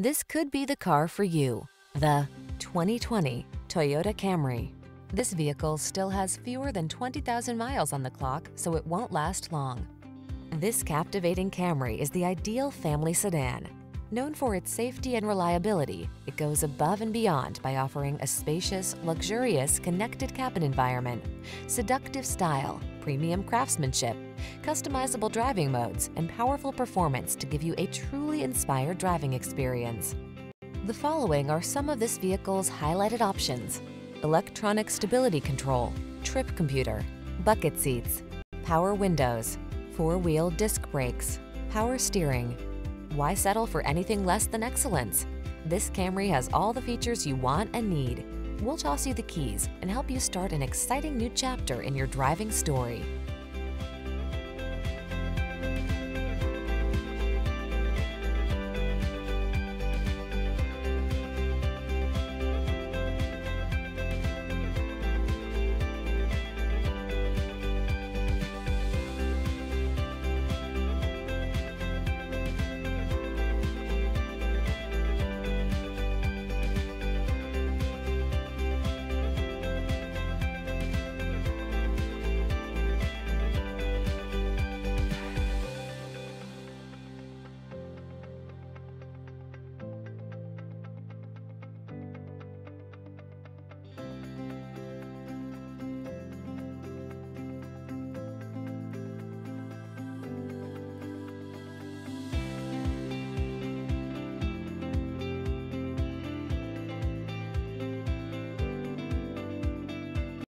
This could be the car for you. The 2020 Toyota Camry. This vehicle still has fewer than 20,000 miles on the clock, so it won't last long. This captivating Camry is the ideal family sedan. Known for its safety and reliability, it goes above and beyond by offering a spacious, luxurious, connected cabin environment, seductive style, premium craftsmanship, customizable driving modes, and powerful performance to give you a truly inspired driving experience. The following are some of this vehicle's highlighted options. Electronic stability control, trip computer, bucket seats, power windows, four-wheel disc brakes, power steering. Why settle for anything less than excellence? This Camry has all the features you want and need. We'll toss you the keys and help you start an exciting new chapter in your driving story.